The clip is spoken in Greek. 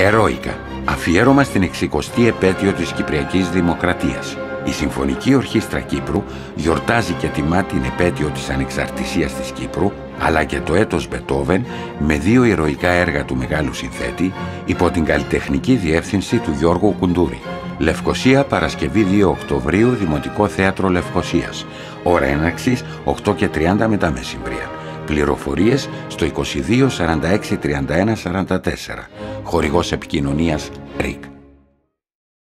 Ερόικα. Αφιέρωμα στην 60η επέτειο της Κυπριακής Δημοκρατίας. Η Συμφωνική Ορχήστρα Κύπρου γιορτάζει και τιμά την επέτειο της ανεξαρτησίας της Κύπρου, αλλά και το έτος Μπετόβεν με δύο ηρωικά έργα του μεγάλου συνθέτη υπό την καλλιτεχνική διεύθυνση του Γιώργου Κουντούρη. Λευκοσία Παρασκευή 2 Οκτωβρίου Δημοτικό Θέατρο Λευκοσίας. Ώρα έναρξης 8 και 30 μετά μεσημβρία. Πληροφορίες στο 22 46 31 44. Χορηγός επικοινωνίας ΡΙΚ.